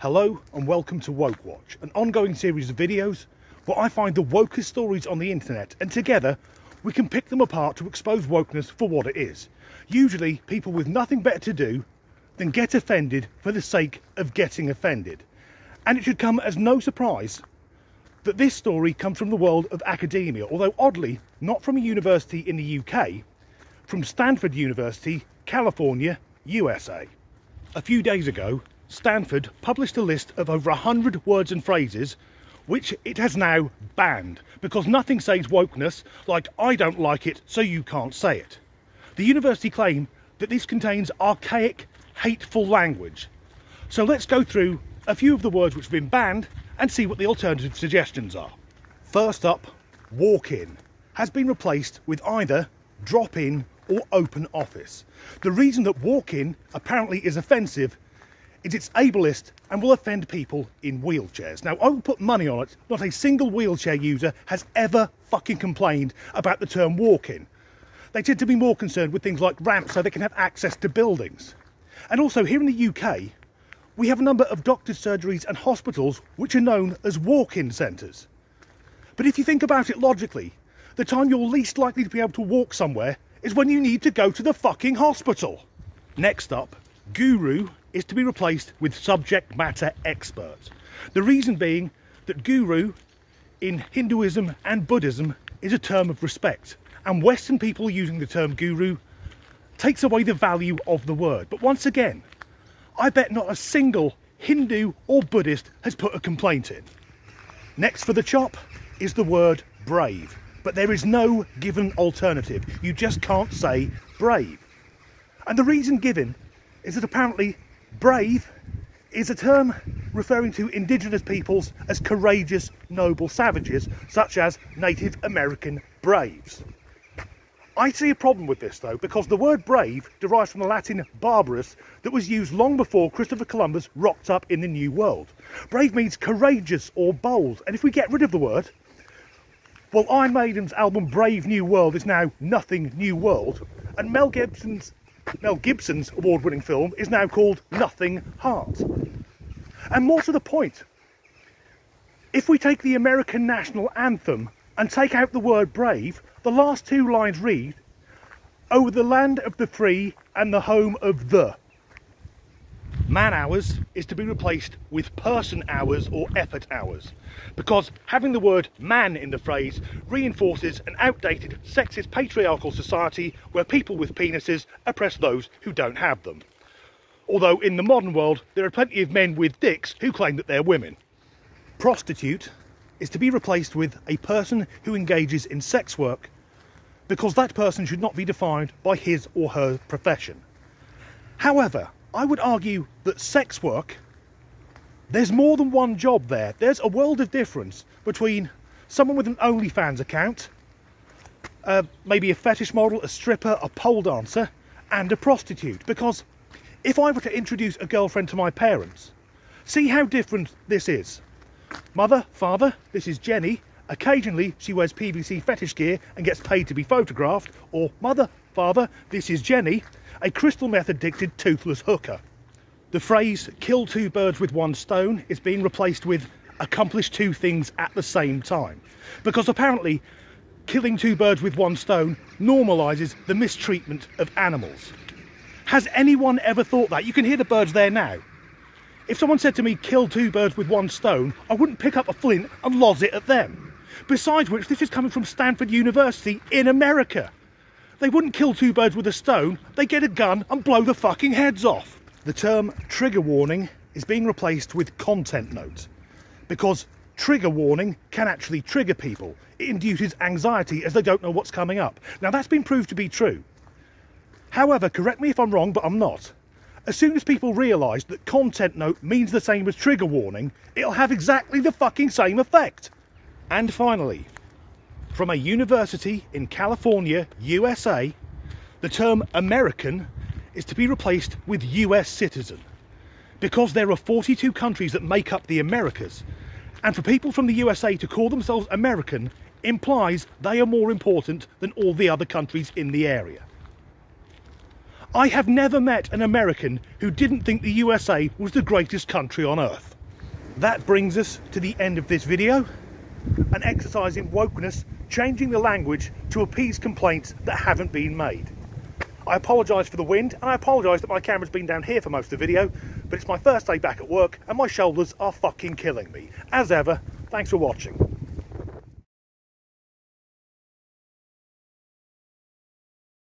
Hello and welcome to Woke Watch, an ongoing series of videos where I find the wokest stories on the internet and together we can pick them apart to expose wokeness for what it is. Usually people with nothing better to do than get offended for the sake of getting offended. And it should come as no surprise that this story comes from the world of academia, although oddly not from a university in the UK, from Stanford University, California, USA. A few days ago, Stanford published a list of over 100 words and phrases which it has now banned because nothing says wokeness like I don't like it so you can't say it. The university claim that this contains archaic, hateful language. So let's go through a few of the words which have been banned and see what the alternative suggestions are. First up, walk in has been replaced with either drop in or open office. The reason that walk in apparently is offensive is it's ableist and will offend people in wheelchairs. Now, I will put money on it, not a single wheelchair user has ever fucking complained about the term walk-in. They tend to be more concerned with things like ramps so they can have access to buildings. And also here in the UK, we have a number of doctors' surgeries and hospitals which are known as walk-in centres. But if you think about it logically, the time you're least likely to be able to walk somewhere is when you need to go to the fucking hospital. Next up, guru is to be replaced with subject matter expert. The reason being that guru in Hinduism and Buddhism is a term of respect and Western people using the term guru takes away the value of the word. But once again, I bet not a single Hindu or Buddhist has put a complaint in. Next for the chop is the word brave, but there is no given alternative. You just can't say brave. And the reason given is that apparently brave is a term referring to indigenous peoples as courageous, noble savages, such as Native American braves. I see a problem with this though, because the word brave derives from the Latin barbarus that was used long before Christopher Columbus rocked up in the New World. Brave means courageous or bold, and if we get rid of the word, well, Iron Maiden's album Brave New World is now Nothing New World, and Mel Gibson's Mel Gibson's award-winning film is now called Nothing Heart. And more to the point, if we take the American national anthem and take out the word brave, the last two lines read, over the land of the free and the home of the. Man hours is to be replaced with person hours or effort hours because having the word man in the phrase reinforces an outdated sexist patriarchal society where people with penises oppress those who don't have them. Although in the modern world there are plenty of men with dicks who claim that they're women. Prostitute is to be replaced with a person who engages in sex work because that person should not be defined by his or her profession. However, I would argue that sex work, there's more than one job there. There's a world of difference between someone with an OnlyFans account, uh, maybe a fetish model, a stripper, a pole dancer, and a prostitute. Because if I were to introduce a girlfriend to my parents, see how different this is. Mother, father, this is Jenny. Occasionally she wears PVC fetish gear and gets paid to be photographed. Or mother, father, this is Jenny a crystal meth addicted toothless hooker. The phrase kill two birds with one stone is being replaced with accomplish two things at the same time. Because apparently killing two birds with one stone normalises the mistreatment of animals. Has anyone ever thought that? You can hear the birds there now. If someone said to me, kill two birds with one stone, I wouldn't pick up a flint and loz it at them. Besides which, this is coming from Stanford University in America. They wouldn't kill two birds with a stone, they get a gun and blow the fucking heads off. The term trigger warning is being replaced with content note because trigger warning can actually trigger people. It induces anxiety as they don't know what's coming up. Now that's been proved to be true. However, correct me if I'm wrong, but I'm not. As soon as people realise that content note means the same as trigger warning, it'll have exactly the fucking same effect. And finally, from a university in California, USA, the term American is to be replaced with US citizen because there are 42 countries that make up the Americas. And for people from the USA to call themselves American implies they are more important than all the other countries in the area. I have never met an American who didn't think the USA was the greatest country on earth. That brings us to the end of this video. An exercise in wokeness, changing the language to appease complaints that haven't been made. I apologise for the wind and I apologise that my camera's been down here for most of the video, but it's my first day back at work and my shoulders are fucking killing me. As ever, thanks for watching.